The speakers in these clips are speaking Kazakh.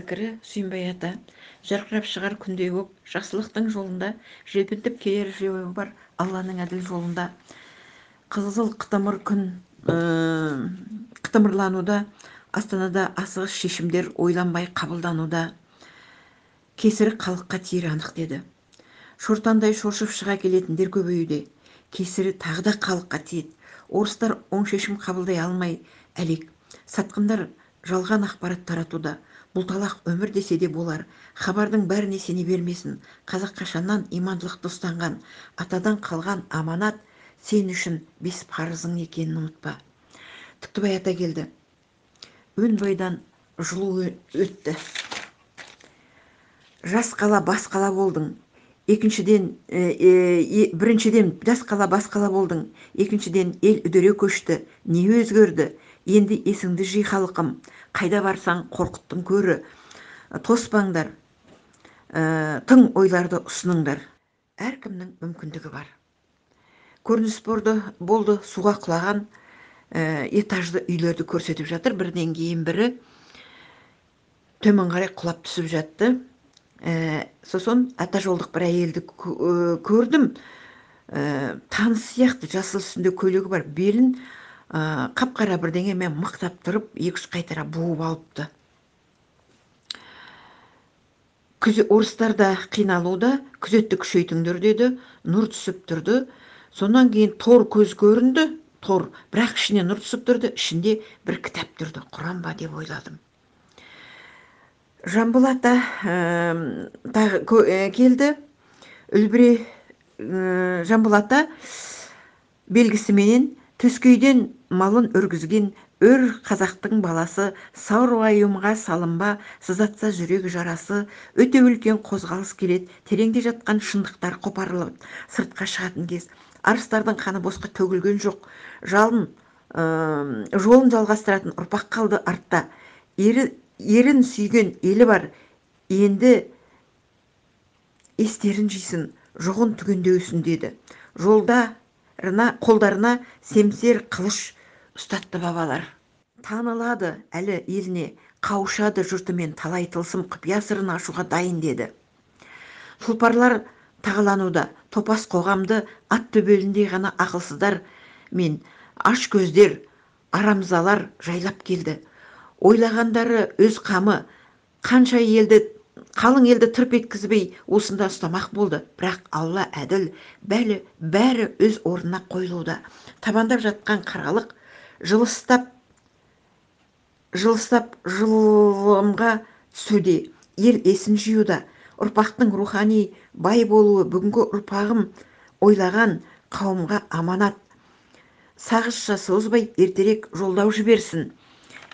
зікірі сүйінбай ата. Жарқырап шығар күндей боп жақсылықтың жолында желпінтіп келер жеуі бар алланың әділ жолында. Қызыл қытымыр күн қытымырлануда астанада асығыс шешімдер ойланбай қабылдануда. Кесірі халыққа тиері анық деді. Шортандай шоршып шыға келетіндер көбеюде. Кесірі тағы да халыққа тиеді. Орыстар оң шешім қабылдай алмай әлек. Сатқындар жалған ақпарат таратуда. Бұлталақ өмір десе де болар. Хабардың бәріне сене бермесін. Қазақ қашаннан имандылықты ұстанған атадан қалған аманат сен үшін бес парызың екенін ұмытпа. Түктібай ата келді. Өн бойдан жылу өтті. Жас қала бас қала болдың. Екіншіден біріншіден жас қала бас қала болдың. Екіншіден ел үдере көшті. Не өзгерді? Енді есіңді жи халқым қайда барсаң қорқыттың көрі. Тоспаңдар ә, тың ойларды ұсыныңдар. Әркімнің мүмкіндігі бар. Көрініс болды, болды суға құлаған ә, этажды үйлерді көрсетіп жатыр. Бірден кейін бірі төмен қарай құлап түсіп жатты. Ә, сосын ата жолдық бір әйелді көрдім. Ә, таныс сияқты жасыл үстінде көйлегі бар белін қап қара бірдеңемен мықтап тұрып екі үш қайтара буып алыпты. Орыстар да қиналуда күзетті күшейтіңдер деді нұр түсіп тұрды. Сонан кейін тор көз көрінді тор бірақ ішіне нұр түсіп тұрды ішінде бір кітап тұрды құран ба деп ойладым. Жамбыл ата тағы келді. Үлбіре жамбыл ата белгісіменен төскейден малын үргізген өр қазақтың баласы сауыр салынба сызатса жүрек жарасы өте үлкен қозғалыс келеді тереңде жатқан шындықтар қопарылып сыртқа шығатын кез. Арыстардың қаны босқа төгілген жоқ. Жалын ә, жолын жалғастыратын ұрпақ қалды артта. Ері, ерін сүйген елі бар. Енді естерін жисын жоғын түгендеусін деді. Жолда қолдарына семсер қылыш ұстатты бабалар. Танылады әлі еліне қауышады жұртымен талай тылсым құпия сырын ашуға дайын деді. Тұлпарлар тағалануда топас қоғамды ат төбеліндей ғана ақылсыздар мен аш көздер арамзалар жайлап келді. Ойлағандары өз қамы қанша елді қалың елді тырп еткізбей осында ұстамақ болды. Бірақ алла әділ бәлі бәрі өз орнына қойылуда. Табандап жатқан қаралық жылыстап жылыстап жылымға түсуде. Ел есін жиюда ұрпақтың рухани бай болуы бүгінгі ұрпағым ойлаған қауымға аманат. Сағызша созбай ертерек жолдау жіберсін.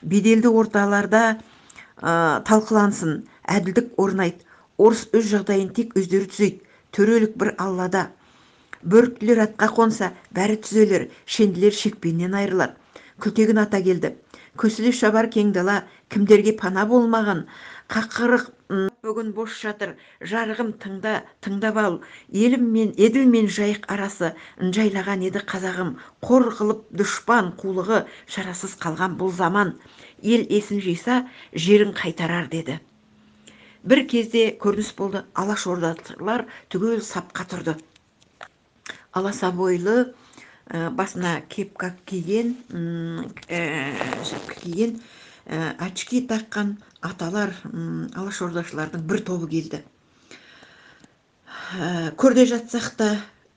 Беделді орталарда ә, талқылансын әділдік орнайды. Орыс өз жағдайын тек өздері түзейді. Төрелік бір аллада. Бөріктілер атқа қонса бәрі түзелер шенділер шекпеннен айырылар. Күлтегін ата келді. Көсіле шабар кең дала кімдерге пана болмаған? Қақырық бүгін бос жатыр. Жарығым тыңда тыңдап ал. Елім мен еділ мен жайық арасы. Жайлаған еді қазағым. Қор қылып дұшпан қулығы шарасыз қалған бұл заман. Ел есін жиса жерін қайтарар деді. Бір кезде көрініс болды. Алашордалар түгел сапқа тұрды. Аласа бойлы басына кепка киген ә, киген очки таққан аталар алашордашылардың бір тобы келді. көрде жатсақ та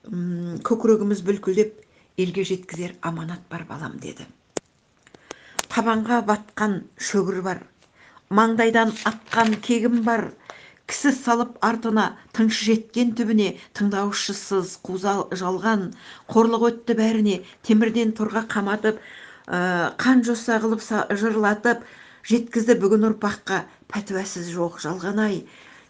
көкірегіміз бүлкілдеп елге жеткізер аманат бар балам деді. Табанға батқан шөгір бар маңдайдан атқан кегім бар кісі салып артына тыңшы жеткен түбіне тыңдаушысыз қузал жалған қорлық өтті бәріне темірден торға қаматып ә, қан жоса қылып жырлатып жеткізді бүгін ұрпаққа. Пәтуасыз жоқ жалған ай.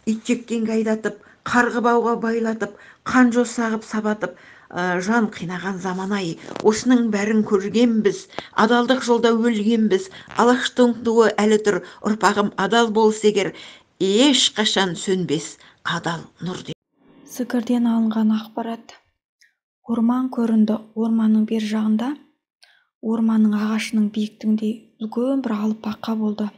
Итжеккенге айдатып қарғы бауға байлатып қан жоса қып сабатып ә, жан қинаған заман-ай осының бәрін көргенбіз адалдық жолда өлгенбіз алаштың туы әлі тұр ұрпағым адал болса егер. Ешқашан сөнбес адал нұр зікірден алынған ақпарат. Орман көрінді орманның бер жағында. Орманның ағашының биіктігіндей үлкен бір алып бақа болды.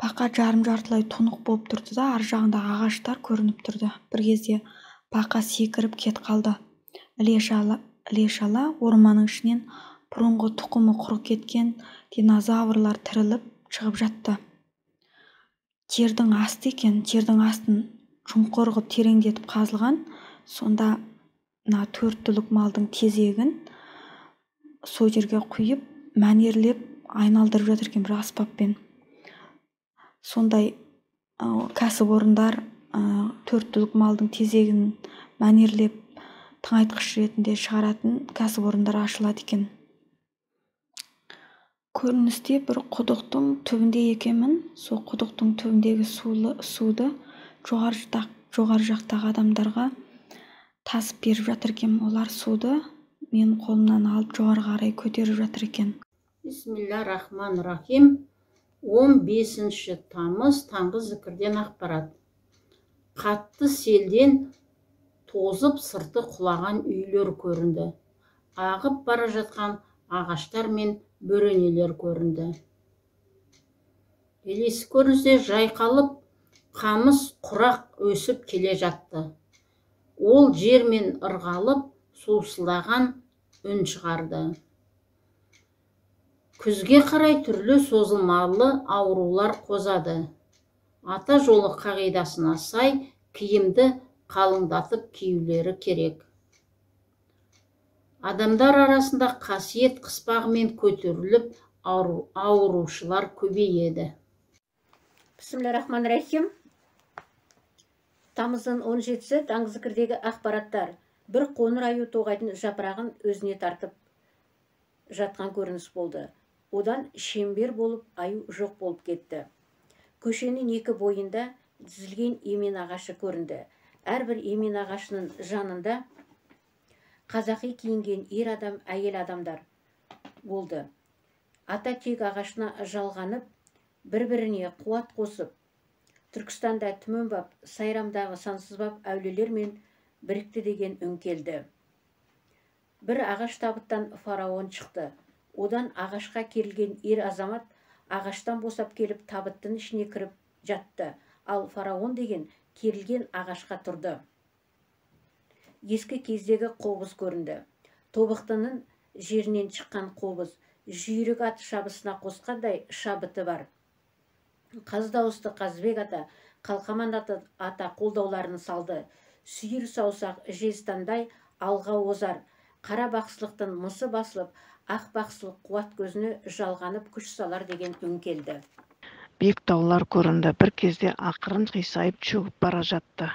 Бақа жарым жартылай тұнық болып тұрды да ар жағындағы ағаштар көрініп тұрды. Бір кезде бақа секіріп кет қалды. Іле шала іле шала орманның ішінен бұрынғы тұқымы құры кеткен динозаврлар тіріліп шығып жатты. Тердің асты екен тердің астын шұңқыр ғып тереңдетіп қазылған. Сонда мына төрт түлік малдың тезегін сол жерге құйып мәнерлеп айналдырып жатыр екен бір аспаппен. Сондай ә, кәсіпорындар ә, төрт түлік малдың тезегін мәнерлеп тыңайтқыш ретінде шығаратын кәсіпорындар ашылады екен. Көріністе бір құдықтың түбінде екенмін. Сол құдықтың түбіндегі суды жоғары, жақтағы адамдарға тасып беріп жатыр екенмін. Олар суды мен қолымнан алып жоғары қарай көтеріп жатыр екен. Бисмилля рахман рахим 15 тамыз таңғы зікірден ақпарат. Қатты селден тозып сырты құлаған үйлер көрінді. Ағып бара жатқан ағаштар мен бөренелер көрінді. Елесі көрінсе жайқалып қамыс құрақ өсіп келе жатты. Ол жермен ырғалып сусылдаған үн шығарды. Күзге қарай түрлі созылмалы аурулар қозады. Ата жолы қағидасына сай киімді қалыңдатып киюлері керек. Адамдар арасында қасиет қыспағымен көтеріліп аурушылар көбейеді. Рахим тамыздың он жетісі таңғы зікірдегі ақпараттар. Бір қоңыр аю тоғайдың жапырағын өзіне тартып жатқан көрініс болды. Одан шеңбер болып аю жоқ болып кетті. Көшенің екі бойында тізілген емен ағашы көрінді. Әрбір емен ағашының жанында қазақи киінген ер адам әйел адамдар болды. Ата тек ағашына жалғанып бір біріне қуат қосып түркістанда түменбап сайрамдағы сансызбап әулиелер мен бірікті деген үн келді. Бір ағаш табыттан фараон шықты. Одан ағашқа керілген ер азамат ағаштан босап келіп табыттың ішіне кіріп жатты. Ал фараон деген керілген ағашқа тұрды. Ескі кездегі қобыз көрінді. Тобықтының жерінен шыққан қобыз жүйрік ат шабысына қосқандай шабыты бар. Қаз дауысты қазыбек ата қалқаман ата, ата қолдауларын салды. Сүйір саусақ жезтаңдай алға озар. Қара бақсылықтың мысы басылып ақ бақсылық қуат көзіне жалғанып күш салар деген үн келді. Биік таулар көрінді. Бір кезде ақырын қисайып шөгіп бара жатты.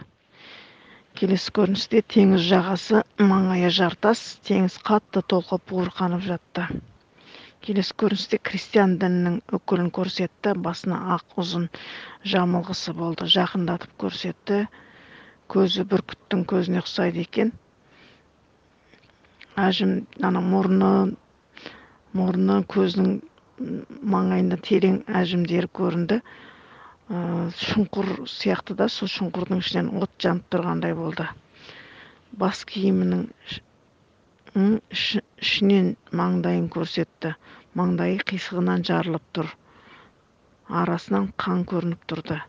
Келесі көріністе теңіз жағасы маңайы жартас теңіз қатты толқып буырқанып жатты. Келесі көріністе христиан дінінің өкілін көрсетті басына ақ ұзын жамылғысы болды. Жақындатып көрсетті көзі бүркіттің көзіне ұқсайды екен. Әжім ана мұрны мұрны көзінің маңайында терең әжімдері көрінді. Шұңқыр сияқты да сол шұңқырдың ішінен от жанып тұрғандай болды. Бас киімінің ішінен маңдайын көрсетті. Маңдайы қисығынан жарылып тұр. Арасынан қан көрініп тұрды.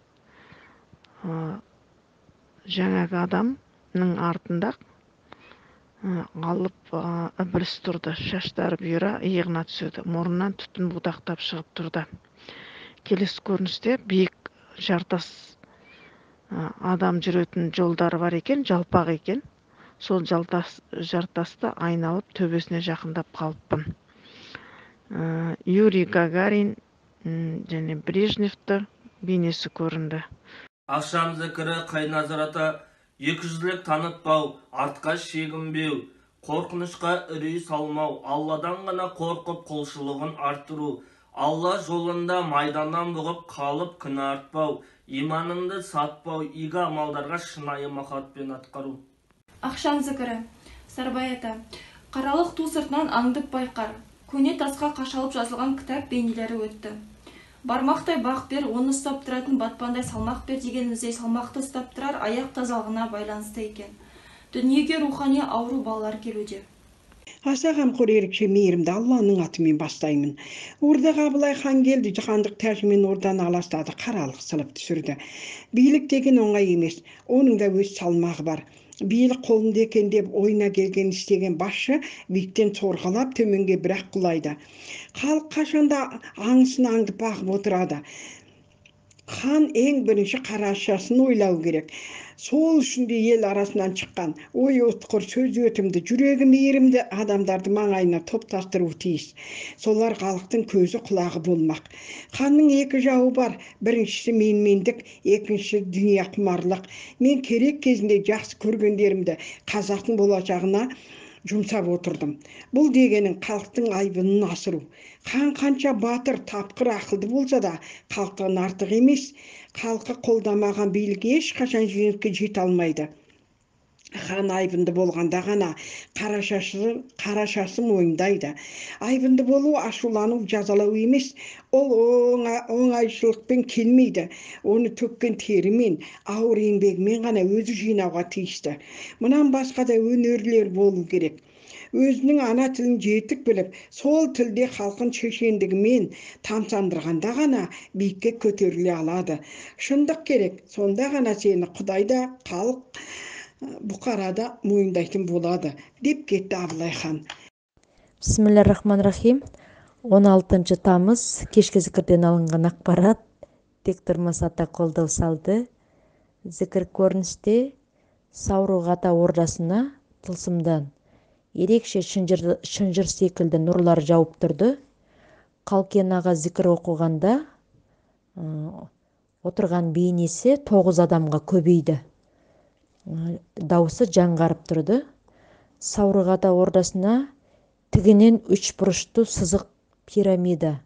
Жаңағы адамның артында алып ібіліс тұрды. Шаштары бұйра иығына түседі. Мұрнынан түтін будақтап шығып тұрды. Келесі көріністе биік жартас адам жүретін жолдары бар екен жалпақ екен. Сол жалтас, жартасты айналып төбесіне жақындап қалыппын. Юрий гагарин және брежневті бейнесі көрінді. Ақшам зікірі қайназар ата екіжүзділік танытпау артқа шегінбеу қорқынышқа үрей салмау алладан ғана қорқып құлшылығын арттыру алла жолында майданнан бұғып қалып күнә артпау иманыңды сатпау игі амалдарға шынайы махаббатпен атқару. Ақшам зікірі сарбай ата қаралық ту сыртынан аңдып байқар. Көне тасқа қашалып жазылған кітап бейнелері өтті. Бармақтай бақ бер оны ұстап тұратын батпандай салмақ бер дегеніміздей салмақты ұстап тұрар аяқ тазалығына байланысты екен. Дүниеге рухани ауру балалар келуде. Аса қамқор ерекше мейірімді алланың атымен бастаймын. Ордаға абылай хан келді жаһандық тәжімен орданы аластады қаралық сылып түсірді. Билік деген оңай емес оның да өз салмағы бар. Билік қолында екен деп ойына келген істеген басшы биіктен сорғалап төменге бірақ құлайды. Халық қашанда аңысын аңдып бағып отырады. Хан ең бірінші қарашасын ойлау керек. Сол үшін де ел арасынан шыққан ой ұтқыр сөз өтімді жүрегі мейірімді адамдарды маңайына топтастыруы тиіс. Солар халықтың көзі құлағы болмақ. Ханның екі жауы бар. Біріншісі менмендік екіншісі дүние құмарлық мен керек кезінде жақсы көргендерімді қазақтың болашағына жұмсап отырдым. Бұл дегенің халықтың айбынын асыру. Хан қанша батыр тапқыр ақылды болса да халықтан артық емес. Халқы қолдамаған билік ешқашан жеңіске жете алмайды. Хан айбынды болғанда ғана қарашашы қарашасы мойындайды айбынды болу ашулану жазалау емес. Ол оңа, оңайшылықпен келмейді. Оны төккен терімен ауыр еңбегімен ғана өзі жинауға тиісті. Мұнан басқа да өнерлер болу керек. Өзінің ана тілін жетік біліп сол тілде халқын шешендігімен тамсандырғанда ғана биікке көтеріле алады. Шындық керек. Сонда ғана сені құдай да халық бұқарада мойындайтын болады деп кетті абылай хан бисмилля рахман рахим 16 тамыз кешкі зікірден алынған ақпарат тектұрмас ата қолдау салды зікір көріністе саурық ата ордасына тылсымдан ерекше шынжыр, шынжыр секілді нұрлар жауып тұрды қалкен аға зікір оқығанда отырған бейнесі тоғыз адамға көбейді дауысы жаңғарып тұрды. Саурық ата ордасына тігінен үш бұрышты сызық пирамида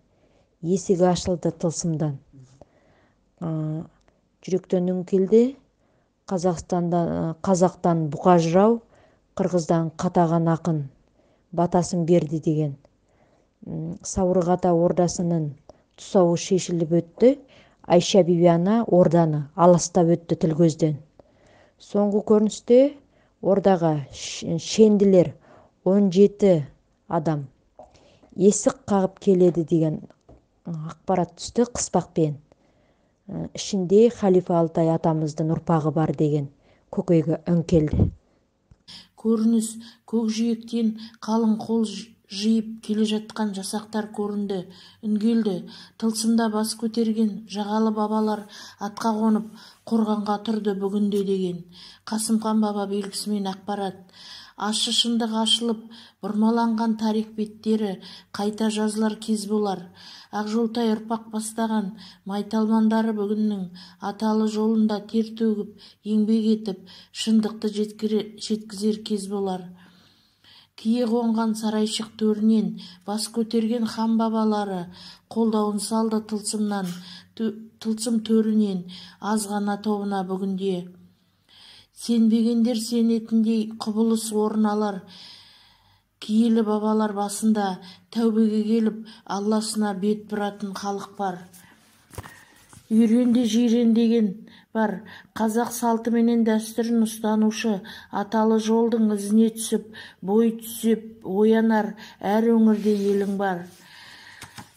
есігі ашылды тылсымдан. Жүректен үңкелді қазақстанда қазақтан бұқа жырау қырғыздан қатаған ақын батасын берді деген. Саурық ордасының тұсауы шешіліп өтті. Айша биби ана орданы аластап өтті тіл көзден. Соңғы көріністе ордаға шенділер 17 адам есік қағып келеді деген ақпарат түсті қыспақпен. Ішінде халифа алтай атамыздың ұрпағы бар деген көкейге үн келді көрініс көкжиектен қалың қол жиып келе жатқан жасақтар көрінді үнгелді тылсымда бас көтерген жағалы бабалар атқа қонып қорғанға тұрды бүгінде деген. Қасымхан баба белгісімен ақпарат. Ащы шындық ашылып бұрмаланған тарих беттері қайта жазылар кез болар. Ақжолтай ұрпақ бастаған майталмандары бүгіннің аталы жолында тер төгіп еңбек етіп шындықты жеткізер кез болар. Кие қонған сарайшық төрінен бас көтерген хан бабалары қолдауын салды тылсымнан тылсым төрінен аз ғана тобына бүгінде. Сенбегендер сенетіндей құбылыс орын алар. Киелі бабалар басында тәубеге келіп алласына бет бұратын халық бар. Үйрен де жирен деген бар. Қазақ салты менен дәстүрін ұстанушы аталы жолдың ізіне түсіп бой түзеп оянар әр өңірде елің бар.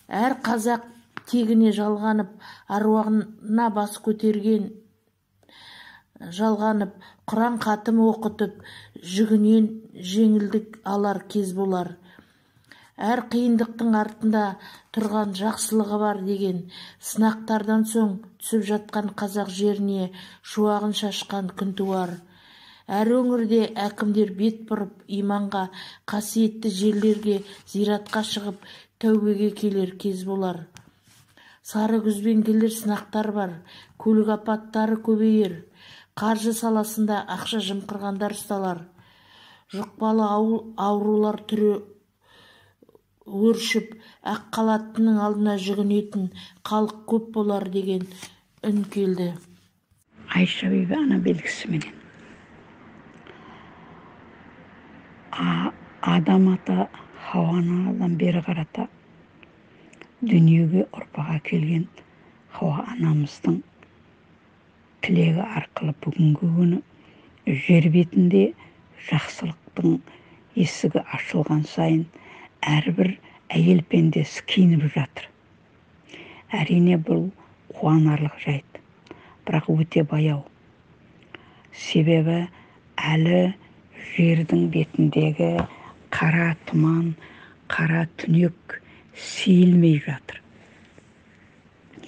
Әр қазақ тегіне жалғанып аруағына бас көтерген жалғанып құран қатым оқытып жүгінен жеңілдік алар кез болар. Әр қиындықтың артында тұрған жақсылығы бар деген сынақтардан соң түсіп жатқан қазақ жеріне шуағын шашқан күн туар әр өңірде әкімдер бет бұрып иманға қасиетті жерлерге зиратқа шығып тәубеге келер кез болар. Сары күзбен келер сынақтар бар көлік апаттары көбейер қаржы саласында ақша жымқырғандар ұсталар. Жұқпалы аурулар түрі өршіп ақ халаттының алдына жүгінетін халық көп болар деген үн келді. Айша биби ана белгісіменен. Адам ата хауа анадан бері қарата дүниеге ұрпақ әкелген хауа анамыздың тілегі арқылы бүгінгі күні жер бетінде жақсылықтың есігі ашылған сайын әрбір әйел пендесі киініп жатыр. Әрине бұл қуанарлық жайт бірақ өте баяу. Себебі әлі жердің бетіндегі қара тұман қара түнек сейілмей жатыр.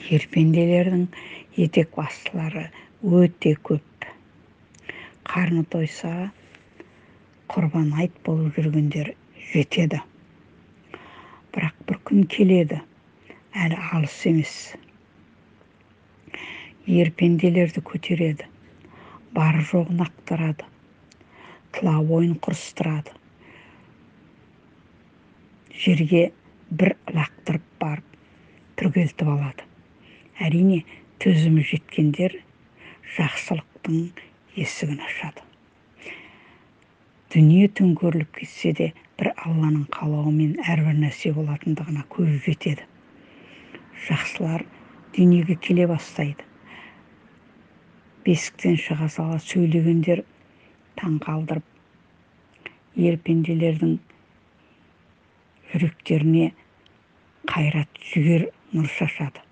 Жерпенделердің етек бастылары өте көп. Қарны тойса құрбан айт болып жүргендер жетеді. Бірақ бір күн келеді. Әлі алыс емес. Ерпенделерді көтереді. Бар жоғын ақтарады тұла бойын құрыстырады. Жерге бір лақтырып барып түргелтіп алады. Әрине төзімі жеткендер жақсылықтың есігін ашады. Дүние төңкеріліп кетсе де бір алланың қалауымен әрбір нәрсе болатындығына көз жетеді. Жақсылар дүниеге келе бастайды. Бесіктен шыға сала сөйлегендер таң қалдырып ер пенделердің жүректеріне қайрат жігер нұр шашады.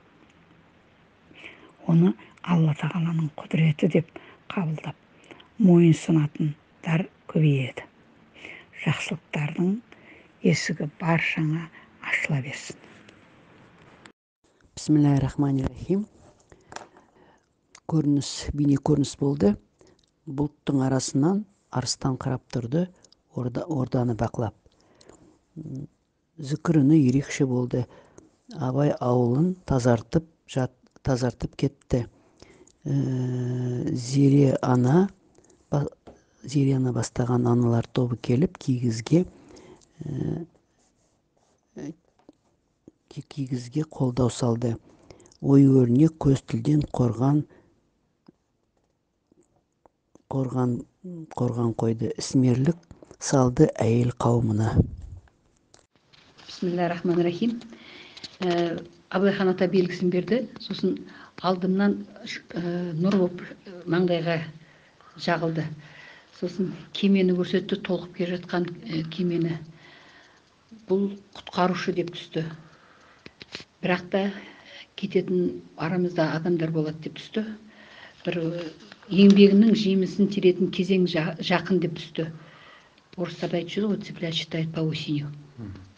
Оны алла тағаланың құдіреті деп қабылдап мойынсұнатындар көбейеді. Жақсылықтардың есігі баршаңа ашыла берсін. Рахмани рахим көрініс бейне көрініс болды. Бұлттың арасынан арыстан қарап тұрды орда, орданы бақылап. Зікір үні ерекше болды. Абай ауылын тазартып жат, тазартып кетті. Ә, зере ана зере ана бастаған аналар тобы келіп кигізге кигізге қолдау салды. Ой өрнек көз тілден қорған қорған қорған қойды. Ісмерлік салды әйел қауымына. Бисмилля рахман рахим ә, абылайхан ата белгісін берді. Сосын алдымнан ә, нұр болып маңдайға жағылды. Сосын кемені көрсетті толқып келе жатқан кемені. Бұл құтқарушы деп түсті. Бірақ та кететін арамызда адамдар болады деп түсті. Бір еңбегінің жемісін теретін кезең жақын деп түсті. Орыстарда айтып жүр ғой цыплят считает по осенью.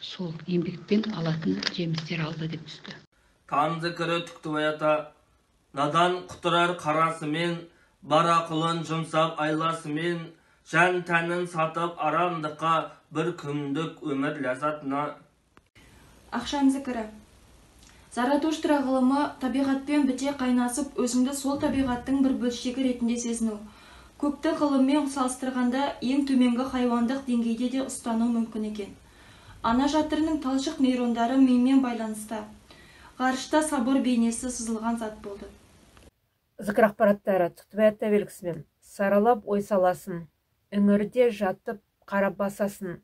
Сол еңбекпен алатын жемістер алды деп түсті. Таң зікірі түктібай надан құтырар қарасымен бар ақылын жұмсап айласымен жан тәнін сатып арамдыққа бір күндік өмір ләззатына. Ақшам зікірі. Заратуштра ғылымы табиғатпен біте қайнасып өзіңді сол табиғаттың бір бөлшегі ретінде сезіну. Көкті ғылыммен салыстырғанда ең төменгі хайуандық деңгейде де ұстану мүмкін екен. Ана жатырының талшық нейрондары мимен байланыста. Ғарышта сабыр бейнесі сызылған зат болды. Зікір ақпараттары белгісімен саралап ой саласын іңірде жатып қарап басасын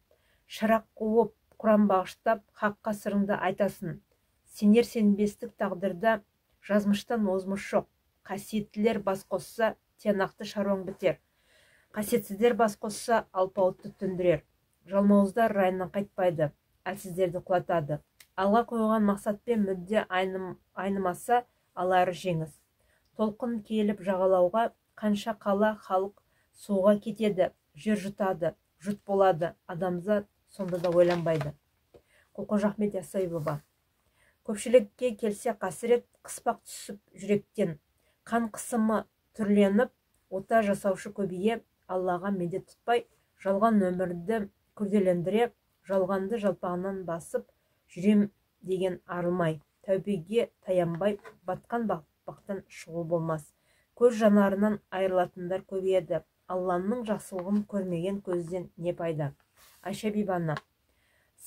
шырақ қуып құран бағыштап хаққа сырыңды айтасын. Сенер сенбестік тағдырда жазмыштан озмыш жоқ. Қасиеттілер бас қосса тиянақты шаруаң бітер. Қасиетсіздер бас қосса алпауытты түндірер жалмауыздар райынан қайтпайды әлсіздерді құлатады. Алға қойған мақсат пен мүдде айнымаса алары жеңіс. Толқын келіп жағалауға қанша қала халық суға кетеді жер жұтады жұт болады адамзат сонда да ойланбайды. Құлқожа ахмет яссауи баба көпшілікке келсе қасірет қыспақ түсіп жүректен қан қысымы түрленіп ота жасаушы көбейе аллаға медет тұтпай жалған өмірді күрделендіре жалғанды жалпағынан басып жүрем деген арылмай тәубеге таянбай батқан бақтан шығу болмас. Көз жанарынан айырылатындар көбейеді алланың жақсылығын көрмеген көзден не пайда? Айша бибана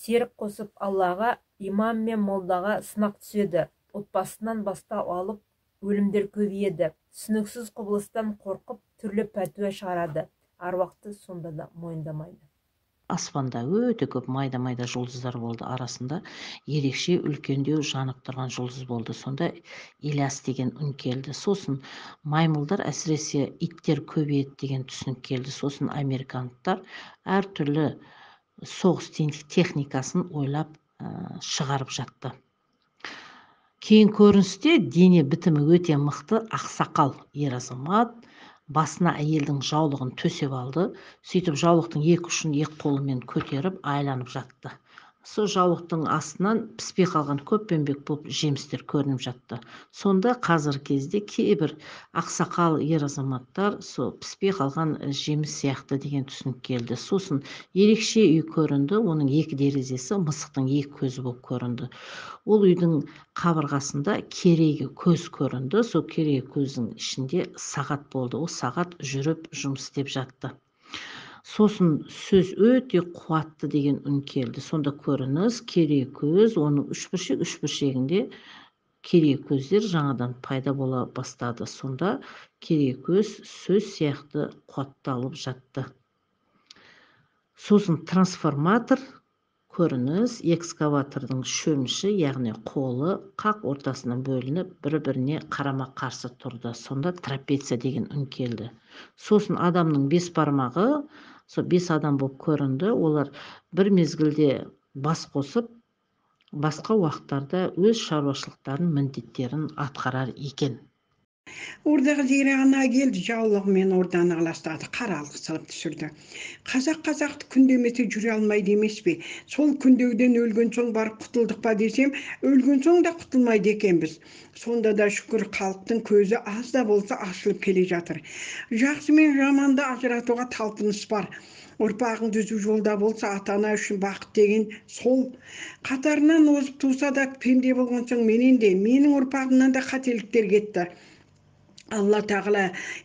серік қосып аллаға имам мен молдаға сынақ түседі. Отбасынан бастау алып өлімдер көбейеді түсініксіз құбылыстан қорқып түрлі пәтуа шығарады. Аруақты сонда да мойындамайды. Аспанда өте көп майда майда жұлдыздар болды арасында. Ерекше үлкендеу жанып тұрған жұлдыз болды. Сонда ильяс деген үн келді. Сосын маймылдар әсіресе иттер көбейеді деген түсінік келді. Сосын американдықтар әртүрлі соғыс техникасын ойлап ә, шығарып жатты. Кейін көріністе дене бітімі өте мықты ақсақал ер азамат басына әйелдің жаулығын төсеп алды сөйтіп жаулықтың екі ұшын екі қолымен көтеріп айланып жатты. Сол жаулықтың астынан піспей қалған көппенбек болып жемістер көрініп жатты. Сонда қазіргі кезде кейбір ақсақал ер азаматтар сол піспей қалған жеміс сияқты деген түсінік келді. Сосын ерекше үй көрінді оның екі терезесі мысықтың екі көзі болып көрінді. Ол үйдің қабырғасында кереге көз көрінді. Сол кереге көздің ішінде сағат болды. Ол сағат жүріп жұмыс істеп жатты. Сосын сөз өте қуатты деген үн келді. Сонда көрініс керей көз оның үшбұршек үшбұршегінде керей көздер жаңадан пайда бола бастады. Сонда керей көз сөз сияқты қуатталып жатты. Сосын трансформатор көрініс экскаватордың шөміші яғни қолы қақ ортасынан бөлініп бір біріне қарама қарсы тұрды. Сонда трапеция деген үн келді. Сосын адамның бес бармағы сол бес адам болып көрінді. Олар бір мезгілде бас қосып басқа уақыттарда өз шаруашылықтарын міндеттерін атқарар екен. Ордағы ана келді жаулығымен орданы аластады қаралық салып түсірді қазақ қазақты күндемесе жүре алмайды емес пе сол күндеуден өлген соң барып құтылдық па десем өлген соң да құтылмайды екенбіз сонда да шүкір халықтың көзі аз да болса ашылып келе жатыр жақсы мен жаманды ажыратуға талпыныс бар ұрпағың түзу жолда болса ата ана үшін бақыт деген сол қатарынан озып туса да пенде болған соң менен де менің ұрпағымнан да қателіктер кетті алла тағала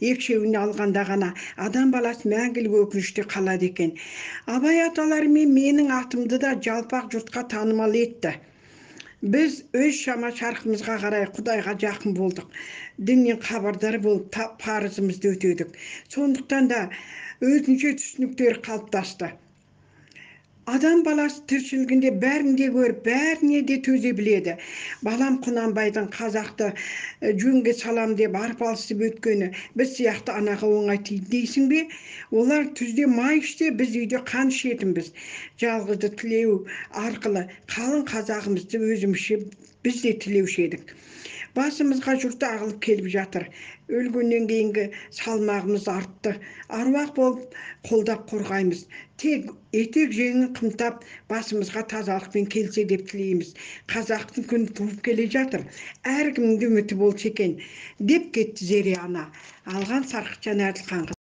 екшеуіне алғанда ғана адам баласы мәңгілік өкініште қалады екен. Абай аталары мен менің атымды да жалпақ жұртқа танымал етті. Біз өз шама шарқымызға қарай құдайға жақын болдық. Діннен хабардар болып парызымызды өтедік. Сондықтан да өзінше түсініктер қалыптасты. Адам баласы тіршілігінде бәрін де көріп бәріне де төзе біледі балам құнанбайдың қазақты жөнге салам деп арпалысып өткені біз сияқты анаға оңай тиді дейсің бе олар түзде май ішсе біз үйде қан ішетінбіз жалғызды тілеу арқылы қалың қазағымызды өзімізше біз де тілеуші едік басымызға жұрт ағылып келіп жатыр. Өлгеннен кейінгі салмағымыз артты. Аруақ болып қолдап қорғаймыз. Тек етек жеңін қымтап басымызға тазалықпен келсе деп тілейміз. Қазақтың күні туып келе жатыр. Әркімнің де үміті болса екен деп кетті зере ана. Алған сарқытжан әділханға